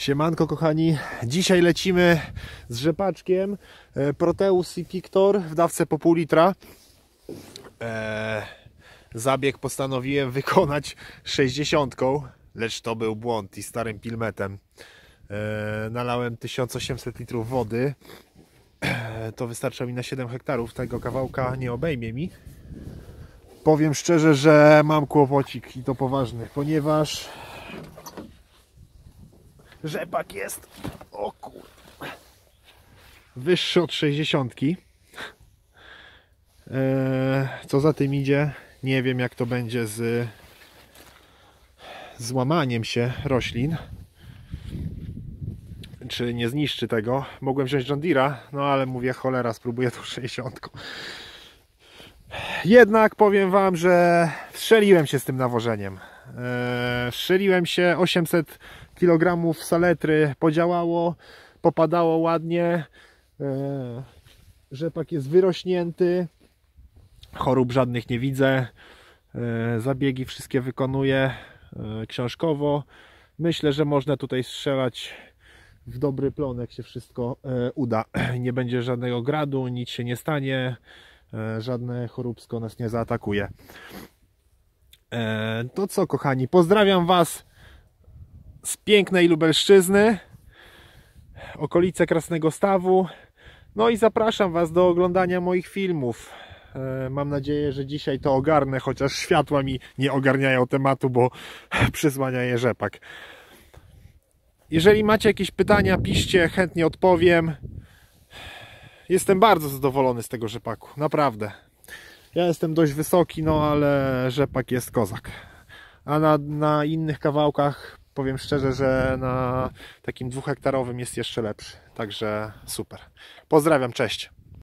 Siemanko kochani, dzisiaj lecimy z rzepaczkiem e, Proteus i Pictor w dawce po pół litra. E, zabieg postanowiłem wykonać 60, lecz to był błąd i starym pilmetem. E, nalałem 1800 litrów wody. E, to wystarcza mi na 7 hektarów, tego kawałka nie obejmie mi. Powiem szczerze, że mam kłopocik i to poważny, ponieważ rzepak jest. O kur... wyższy od 60 eee, co za tym idzie nie wiem jak to będzie z złamaniem się roślin. Czy nie zniszczy tego? Mogłem wziąć John Deere'a no ale mówię cholera spróbuję tą 60 jednak powiem wam, że strzeliłem się z tym nawożeniem. Eee, strzeliłem się 800 kg saletry podziałało, popadało ładnie. E, rzepak jest wyrośnięty. Chorób żadnych nie widzę. E, zabiegi wszystkie wykonuję e, książkowo. Myślę, że można tutaj strzelać w dobry plon, jak się wszystko uda. Nie będzie żadnego gradu, nic się nie stanie, żadne choróbsko nas nie zaatakuje. To co, kochani, pozdrawiam Was z pięknej Lubelszczyzny, okolice Krasnego Stawu. No i zapraszam Was do oglądania moich filmów. E, mam nadzieję, że dzisiaj to ogarnę, chociaż światła mi nie ogarniają tematu, bo przyzwania je rzepak. Jeżeli macie jakieś pytania, piszcie, chętnie odpowiem. Jestem bardzo zadowolony z tego rzepaku, naprawdę. Ja jestem dość wysoki, no ale rzepak jest kozak. A na, na innych kawałkach powiem szczerze, że na takim dwuhektarowym jest jeszcze lepszy. Także super. Pozdrawiam, cześć.